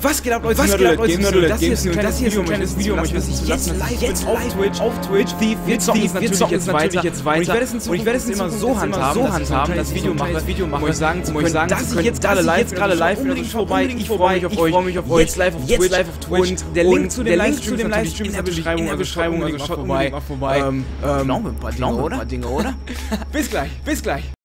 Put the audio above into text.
Was geht ab, Leute? Was geht ab, Leute? Das hier ist ein Video, das hier ist ein kleines Video, um euch wissen zu lassen, jetzt live auf Twitch, auf Twitch, wir zocken es natürlich jetzt weiter, jetzt weiter. Und ich werde es in Und immer so handhaben, dass ich das Video mache, Video mache, um euch sagen, zu können, dass ich jetzt gerade live, gerade live, live bin, bin, vorbei, ich freue mich auf euch, ich freue mich auf euch. jetzt live auf Twitch, live auf Twitch. und der Link zu dem Livestream, ist natürlich in der ist Beschreibung, also, also schaut unbedingt mal vorbei. Ähm, Ähm, Glauben wir ein paar Dinge, oder? Bis gleich, bis gleich.